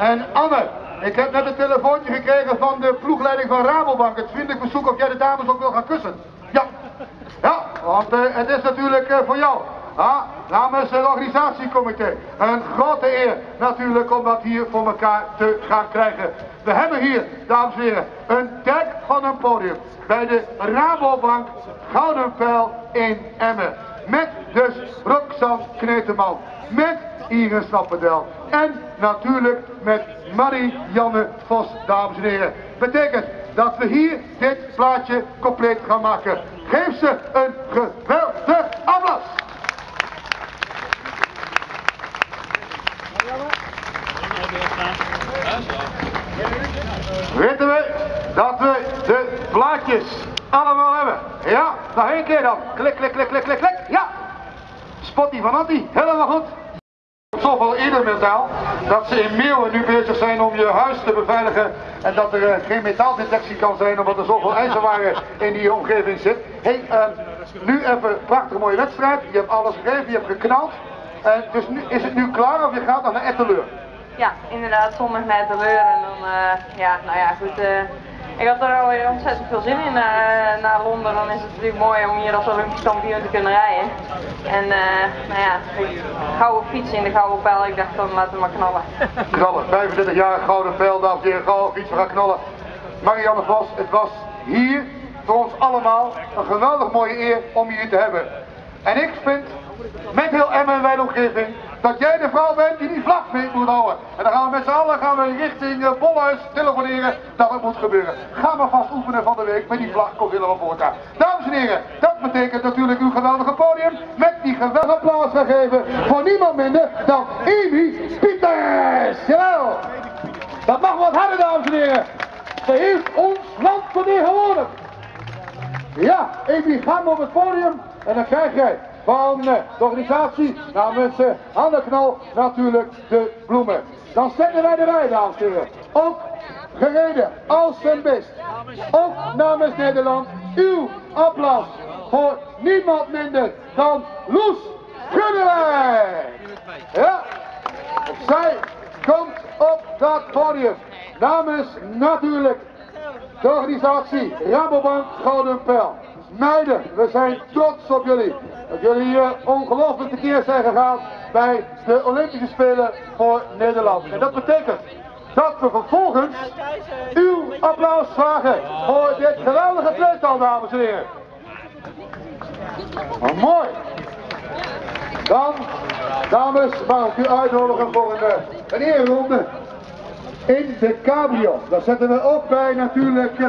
En Anne, ik heb net een telefoontje gekregen van de ploegleiding van Rabobank. Het vriendelijk verzoek of jij de dames ook wil gaan kussen. Ja, ja, want uh, het is natuurlijk uh, voor jou. Ah, namens het organisatiecomité. Een grote eer natuurlijk om dat hier voor elkaar te gaan krijgen. We hebben hier, dames en heren, een dek van een podium bij de Rabobank Gouden Pijl in Emmen. Met dus Roxanne Kneteman. Met Iris Snappendel. En natuurlijk met Marie-Janne Vos, dames en heren. Betekent dat we hier dit plaatje compleet gaan maken. Geef ze een geweldig applaus. Weten we dat we de plaatjes allemaal hebben? Ja, nog één keer dan. Klik, klik, klik, klik, klik, klik. Ja. Spotty van Antti, helemaal goed. Zoveel eerder metaal dat ze in Meeuwen nu bezig zijn om je huis te beveiligen en dat er uh, geen metaaldetectie kan zijn omdat er zoveel ijzerwaren in die omgeving zit. Hey, uh, nu even prachtig mooie wedstrijd. Je hebt alles gegeven, je hebt geknald. Uh, dus nu, is het nu klaar of je gaat naar Etteleur? Ja, inderdaad, zondag naar Etteleur en dan, ja, nou ja, goed. Ik had er alweer ontzettend veel zin in naar, uh, naar Londen. Dan is het natuurlijk mooi om hier als Olympisch kampioen te kunnen rijden. En uh, nou ja, gouden fiets in de gouden pijl. Ik dacht dan laten we maar knallen. Knallen, 35 jaar gouden pijl, dames en heren, gouden fiets, we gaan knallen. Marianne Vos, het was hier voor ons allemaal een geweldig mooie eer om hier te hebben. En ik vind, met heel Emmen en mijn omgeving, dat jij de vrouw bent die die vlag mee moet houden. En dan gaan we met z'n allen gaan we richting uh, telefoneren dat het moet gebeuren. Ga maar vast oefenen van de week met die vlag komt helemaal voortaan. Dames en heren, dat betekent natuurlijk uw geweldige podium met die geweldige applaus gaan geven voor niemand minder dan Amy Pieters. Jawel! Dat mag wat harder, dames en heren. Ze heeft ons land vertegenwoordigd. Ja, Amy, ga maar op het podium en dan krijg jij van de organisatie namens Anne Knal natuurlijk de bloemen. Dan zetten wij de dames en heren. Ook gereden als zijn best. Ook namens Nederland uw applaus voor niemand minder dan Loes Gunnewijk. Ja, zij komt op dat podium namens natuurlijk de organisatie Rabobank Gouden Pijl. Meiden, we zijn trots op jullie. Dat jullie hier ongelooflijk tekeer zijn gegaan bij de Olympische Spelen voor Nederland. En dat betekent dat we vervolgens uw applaus vragen voor dit geweldige tweetal, dames en heren. Maar mooi. Dan, dames, mag ik u uitnodigen voor een, een eerronde in de cabrio. Daar zetten we ook bij natuurlijk uh,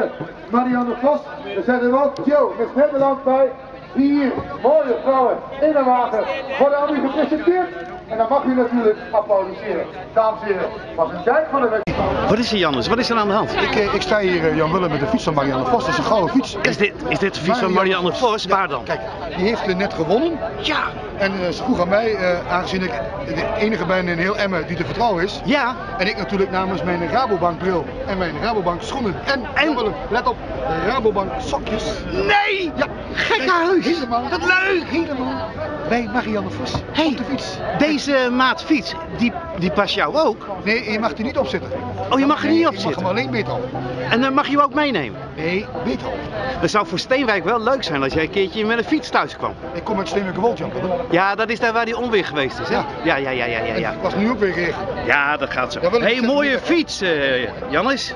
Marianne Vos. Daar zetten we ook Joe met Nederland bij. Vier mooie vrouwen in een wagen worden aan u gepresenteerd. En dan mag u natuurlijk applaudisseren. Dames en heren, was een tijd van de wedstrijd. Wat is er Jannes? Wat is er aan de hand? Ik, ik sta hier Jan Willem met de fiets van Marianne Vos. Dat is een gouden fiets. Is dit, is dit de fiets van Marianne Vos? Waar dan? Kijk, die heeft net gewonnen. Ja. En uh, ze vroeg aan mij, uh, aangezien ik de enige ben in heel Emmen die te vertrouwen is. Ja. En ik natuurlijk namens mijn Rabobank bril en mijn Rabobank schoenen. En, en? Let op, de Rabobank sokjes. Nee! Ja. Gekke huis! Helemaal. Wat leuk! Helemaal bij Marianne Vos hey, op de fiets. Deze maat fiets, die, die past jou ook? Nee, je mag er niet op zitten. Oh, je mag er nee, niet op zitten? mag hem alleen Beethoven. En dan mag je hem ook meenemen? Nee, Beethoven. Het zou voor Steenwijk wel leuk zijn als jij een keertje met een fiets thuis kwam. Ik kom uit Steenwijk Woldjan. Ja, dat is daar waar die onweer geweest is, hè? Ja. Ja, ja, ja, ja, ja. was nu ook weer regen. Ja, dat gaat zo. Hé, hey, mooie fiets, uh, Jannis.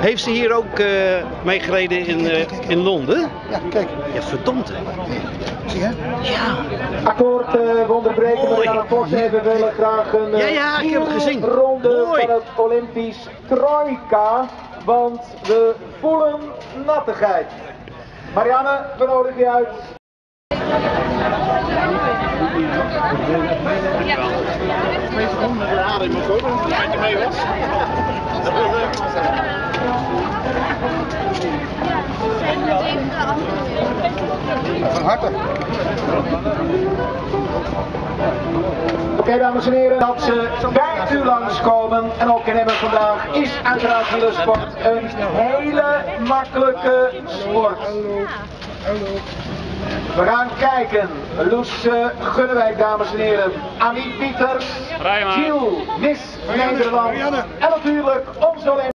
Heeft ze hier ook uh, meegereden in, uh, in Londen? Ja, kijk. Ja, verdomd hè. Zie je? Ja. Akkoord, uh, we onderbreken Mooi. Even. We willen graag een Ja, ja, ik heb het gezien. ronde Mooi. van het Olympisch Trojka. Want we voelen nattigheid. Marianne, we nodigen je uit. Van harte. Oké dames en heren, dat ze bij u langskomen en ook in Emmen vandaag is uiteraard wielersport een hele makkelijke sport. We gaan kijken. Loes Gunnewijk, dames en heren. Annie Pieters. Giel Nis, Nederland. En natuurlijk onze.